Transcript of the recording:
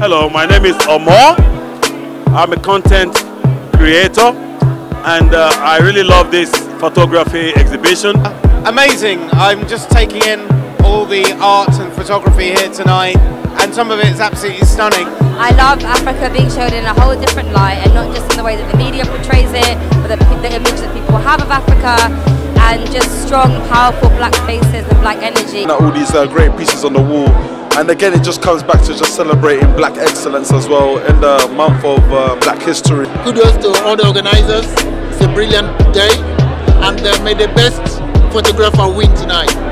Hello, my name is Omar. I'm a content creator and uh, I really love this photography exhibition. Amazing. I'm just taking in all the art and photography here tonight and some of it is absolutely stunning. I love Africa being shown in a whole different light and not just in the way that the media portrays it, but the, the image that people have of Africa and just strong, powerful black faces and black energy. All these uh, great pieces on the wall and again it just comes back to just celebrating black excellence as well in the month of uh, black history. Kudos to all the organizers, it's a brilliant day and uh, may the best photographer win tonight.